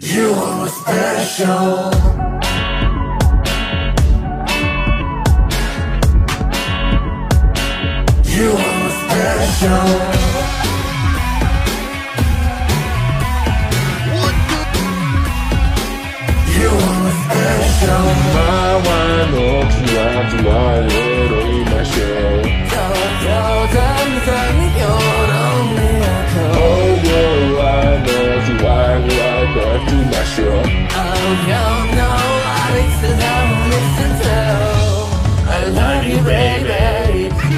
You are special. You are special. don't know what it's to listen to I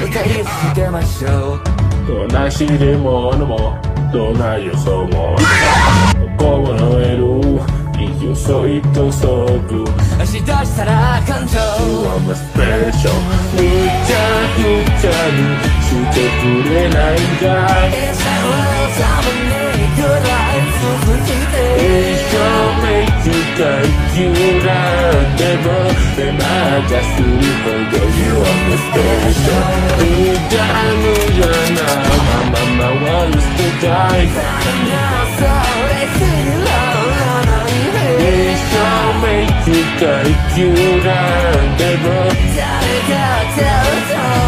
歌い続けましょうどんな知るものもどんな予想も心のエルよそいとそく明日したら感情 You. are my special むちゃくちゃにしてくれないか It's a world of that you are never Imagine to forget you on the station Udanu yana My mama wants to die It shall make you die You tell me.